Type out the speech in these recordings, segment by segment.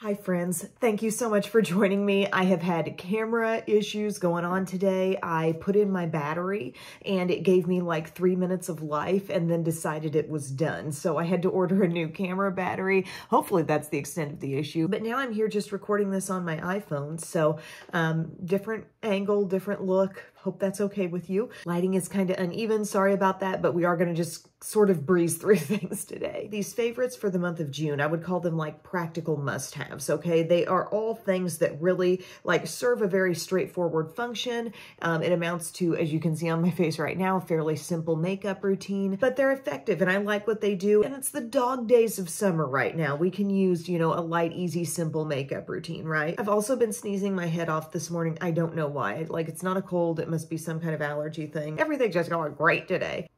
Hi friends, thank you so much for joining me. I have had camera issues going on today. I put in my battery and it gave me like three minutes of life and then decided it was done. So I had to order a new camera battery. Hopefully that's the extent of the issue. But now I'm here just recording this on my iPhone. So um, different angle, different look. Hope that's okay with you. Lighting is kind of uneven. Sorry about that, but we are going to just sort of breeze through things today. These favorites for the month of June, I would call them like practical must-haves, okay? They are all things that really like serve a very straightforward function. Um, it amounts to, as you can see on my face right now, a fairly simple makeup routine, but they're effective and I like what they do. And it's the dog days of summer right now. We can use, you know, a light, easy, simple makeup routine, right? I've also been sneezing my head off this morning. I don't know why. Like, it's not a cold. It must be some kind of allergy thing. Everything's just going great today.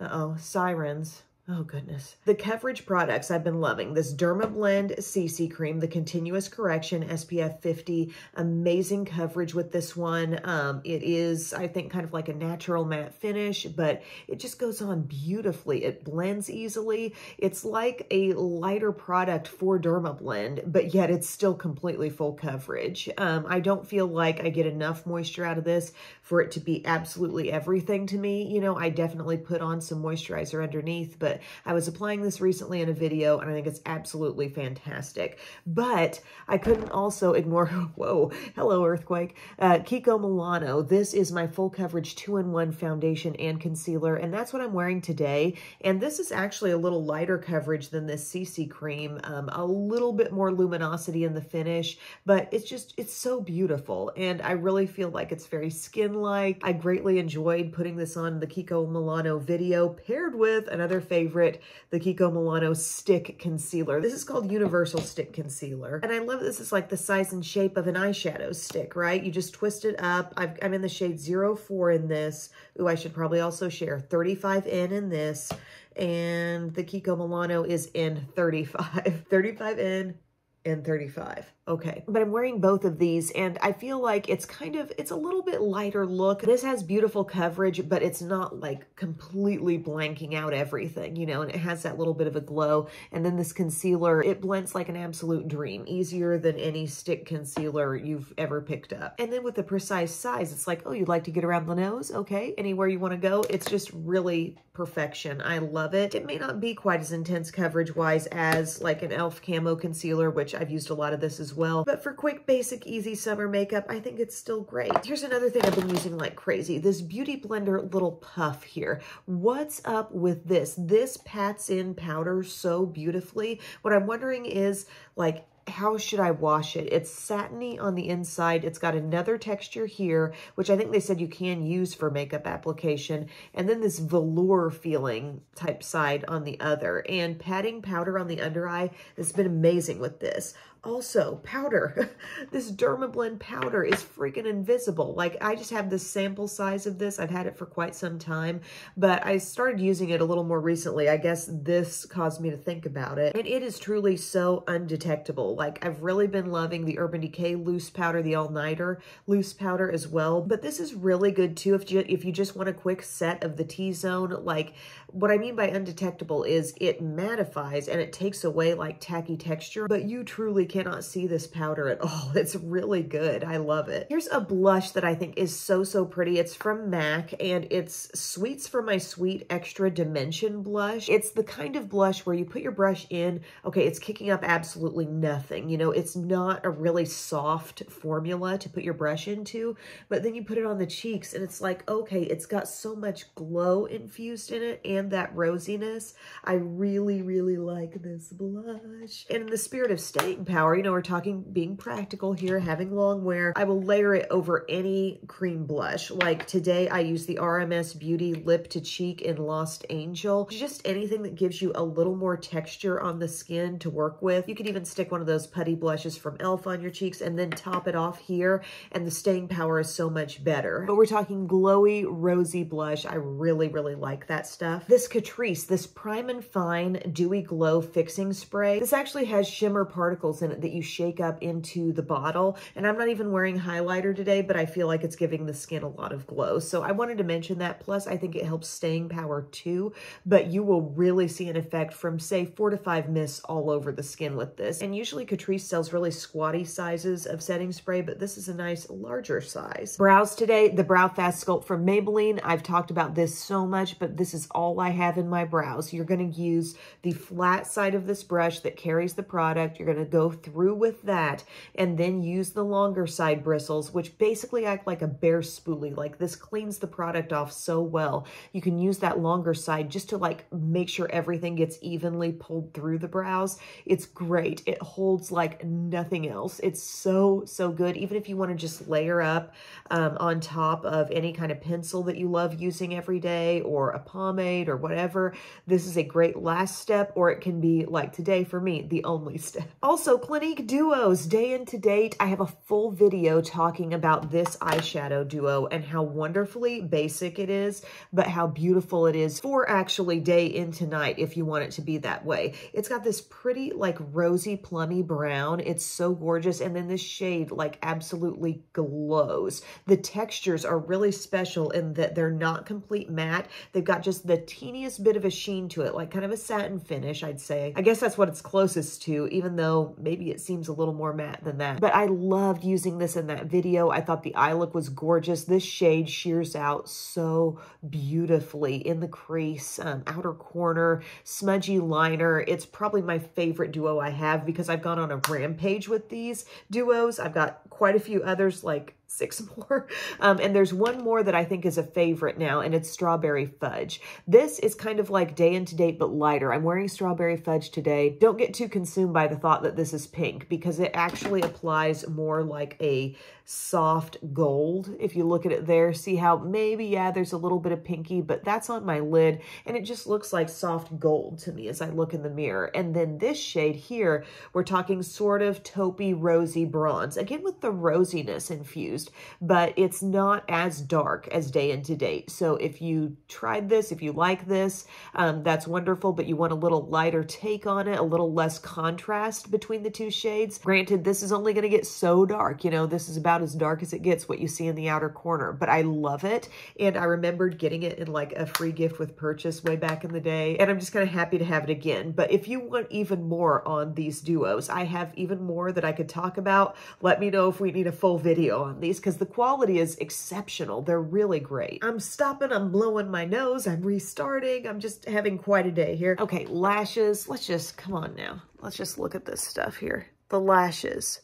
Uh-oh, sirens. Oh, goodness. The coverage products I've been loving. This Dermablend CC Cream, the Continuous Correction SPF 50. Amazing coverage with this one. Um, it is, I think, kind of like a natural matte finish, but it just goes on beautifully. It blends easily. It's like a lighter product for Dermablend, but yet it's still completely full coverage. Um, I don't feel like I get enough moisture out of this for it to be absolutely everything to me. You know, I definitely put on some moisturizer underneath, but I was applying this recently in a video and I think it's absolutely fantastic. But I couldn't also ignore, whoa, hello earthquake, uh, Kiko Milano. This is my full coverage two-in-one foundation and concealer and that's what I'm wearing today. And this is actually a little lighter coverage than this CC cream, um, a little bit more luminosity in the finish, but it's just, it's so beautiful. And I really feel like it's very skin-like. I greatly enjoyed putting this on the Kiko Milano video paired with another favorite favorite, the Kiko Milano Stick Concealer. This is called Universal Stick Concealer. And I love this is like the size and shape of an eyeshadow stick, right? You just twist it up. i am in the shade 04 in this. Ooh, I should probably also share 35N in this. And the Kiko Milano is in 35. 35N and 35. Okay, but I'm wearing both of these and I feel like it's kind of, it's a little bit lighter look. This has beautiful coverage, but it's not like completely blanking out everything, you know, and it has that little bit of a glow. And then this concealer, it blends like an absolute dream, easier than any stick concealer you've ever picked up. And then with the precise size, it's like, oh, you'd like to get around the nose? Okay, anywhere you wanna go. It's just really perfection. I love it. It may not be quite as intense coverage-wise as like an e.l.f. Camo Concealer, which I've used a lot of this as well. But for quick, basic, easy summer makeup, I think it's still great. Here's another thing I've been using like crazy. This Beauty Blender little puff here. What's up with this? This pats in powder so beautifully. What I'm wondering is like, how should I wash it? It's satiny on the inside. It's got another texture here, which I think they said you can use for makeup application. And then this velour feeling type side on the other. And patting powder on the under eye has been amazing with this. Also, powder. this Dermablend powder is freaking invisible. Like, I just have this sample size of this. I've had it for quite some time, but I started using it a little more recently. I guess this caused me to think about it. And it is truly so undetectable. Like, I've really been loving the Urban Decay loose powder, the all-nighter loose powder as well. But this is really good, too, if you, if you just want a quick set of the T-zone. Like, what I mean by undetectable is it mattifies and it takes away, like, tacky texture, but you truly cannot see this powder at all. It's really good. I love it. Here's a blush that I think is so, so pretty. It's from MAC and it's Sweets for My Sweet Extra Dimension Blush. It's the kind of blush where you put your brush in, okay, it's kicking up absolutely nothing. You know, it's not a really soft formula to put your brush into, but then you put it on the cheeks and it's like, okay, it's got so much glow infused in it and that rosiness. I really, really like this blush. And in the spirit of staying power, you know, we're talking being practical here, having long wear. I will layer it over any cream blush. Like today, I use the RMS Beauty Lip to Cheek in Lost Angel. Just anything that gives you a little more texture on the skin to work with. You could even stick one of those putty blushes from e.l.f. on your cheeks and then top it off here. And the staying power is so much better. But we're talking glowy, rosy blush. I really, really like that stuff. This Catrice, this Prime and Fine Dewy Glow Fixing Spray. This actually has shimmer particles in it that you shake up into the bottle. And I'm not even wearing highlighter today, but I feel like it's giving the skin a lot of glow. So I wanted to mention that. Plus, I think it helps staying power too, but you will really see an effect from say four to five mists all over the skin with this. And usually Catrice sells really squatty sizes of setting spray, but this is a nice larger size. Brows today, the Brow Fast Sculpt from Maybelline. I've talked about this so much, but this is all I have in my brows. You're gonna use the flat side of this brush that carries the product. You're gonna go through with that and then use the longer side bristles, which basically act like a bare spoolie. Like this cleans the product off so well. You can use that longer side just to like make sure everything gets evenly pulled through the brows. It's great. It holds like nothing else. It's so, so good. Even if you want to just layer up um, on top of any kind of pencil that you love using every day or a pomade or whatever, this is a great last step or it can be like today for me, the only step. Also, Clinique Duos, Day into Date. I have a full video talking about this eyeshadow duo and how wonderfully basic it is, but how beautiful it is for actually day into night if you want it to be that way. It's got this pretty like rosy plummy brown. It's so gorgeous. And then this shade like absolutely glows. The textures are really special in that they're not complete matte. They've got just the teeniest bit of a sheen to it, like kind of a satin finish, I'd say. I guess that's what it's closest to, even though maybe it seems a little more matte than that. But I loved using this in that video. I thought the eye look was gorgeous. This shade shears out so beautifully in the crease, um, outer corner, smudgy liner. It's probably my favorite duo I have because I've gone on a rampage with these duos. I've got quite a few others like six more. Um, and there's one more that I think is a favorite now, and it's Strawberry Fudge. This is kind of like day into date, but lighter. I'm wearing Strawberry Fudge today. Don't get too consumed by the thought that this is pink because it actually applies more like a soft gold. If you look at it there, see how maybe, yeah, there's a little bit of pinky, but that's on my lid, and it just looks like soft gold to me as I look in the mirror. And then this shade here, we're talking sort of taupey rosy bronze, again with the rosiness infused, but it's not as dark as Day into Date. So if you tried this, if you like this, um, that's wonderful, but you want a little lighter take on it, a little less contrast between the two shades. Granted, this is only going to get so dark. You know, this is about about as dark as it gets, what you see in the outer corner. But I love it. And I remembered getting it in like a free gift with purchase way back in the day. And I'm just kind of happy to have it again. But if you want even more on these duos, I have even more that I could talk about. Let me know if we need a full video on these because the quality is exceptional. They're really great. I'm stopping. I'm blowing my nose. I'm restarting. I'm just having quite a day here. Okay, lashes. Let's just, come on now. Let's just look at this stuff here. The lashes.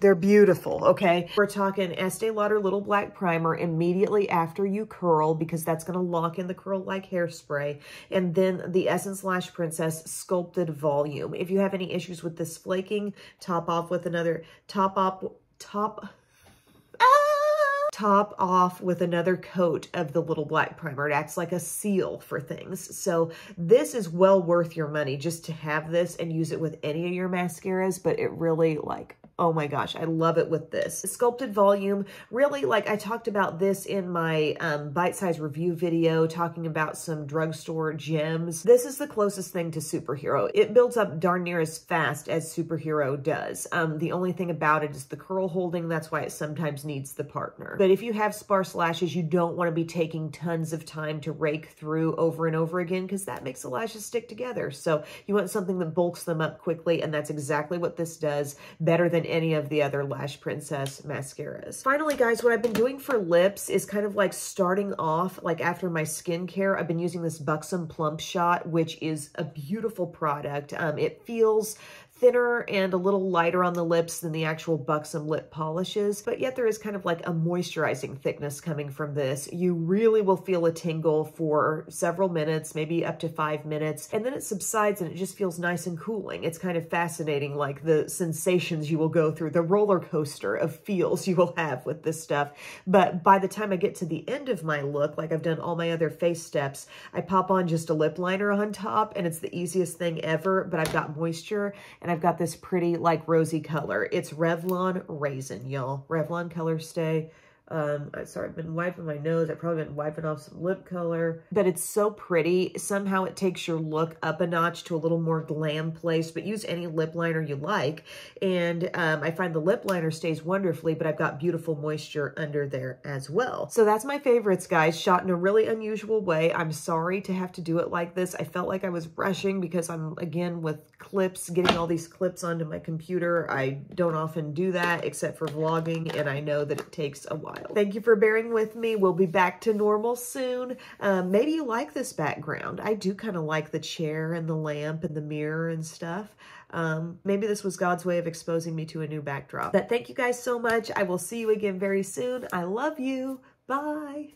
They're beautiful, okay? We're talking Estee Lauder Little Black Primer immediately after you curl because that's going to lock in the curl like hairspray. And then the Essence Lash Princess Sculpted Volume. If you have any issues with this flaking, top off with another, top off, top top off with another coat of the little black primer. It acts like a seal for things. So this is well worth your money just to have this and use it with any of your mascaras, but it really like Oh my gosh, I love it with this. Sculpted volume, really like I talked about this in my um, bite-size review video talking about some drugstore gems. This is the closest thing to superhero. It builds up darn near as fast as superhero does. Um, the only thing about it is the curl holding. That's why it sometimes needs the partner. But if you have sparse lashes, you don't want to be taking tons of time to rake through over and over again because that makes the lashes stick together. So you want something that bulks them up quickly and that's exactly what this does better than than any of the other Lash Princess mascaras. Finally, guys, what I've been doing for lips is kind of like starting off, like after my skincare, I've been using this Buxom Plump Shot, which is a beautiful product. Um, it feels thinner and a little lighter on the lips than the actual Buxom lip polishes, but yet there is kind of like a moisturizing thickness coming from this. You really will feel a tingle for several minutes, maybe up to five minutes, and then it subsides and it just feels nice and cooling. It's kind of fascinating, like the sensations you will go through, the roller coaster of feels you will have with this stuff. But by the time I get to the end of my look, like I've done all my other face steps, I pop on just a lip liner on top and it's the easiest thing ever, but I've got moisture and I've got this pretty like rosy color. It's Revlon Raisin, y'all. Revlon Color Stay. Um, I'm sorry, I've been wiping my nose. I've probably been wiping off some lip color. But it's so pretty. Somehow it takes your look up a notch to a little more glam place. But use any lip liner you like. And um, I find the lip liner stays wonderfully, but I've got beautiful moisture under there as well. So that's my favorites, guys. Shot in a really unusual way. I'm sorry to have to do it like this. I felt like I was rushing because I'm, again, with clips, getting all these clips onto my computer. I don't often do that except for vlogging, and I know that it takes a while while. Thank you for bearing with me. We'll be back to normal soon. Um, maybe you like this background. I do kind of like the chair and the lamp and the mirror and stuff. Um, maybe this was God's way of exposing me to a new backdrop. But thank you guys so much. I will see you again very soon. I love you. Bye.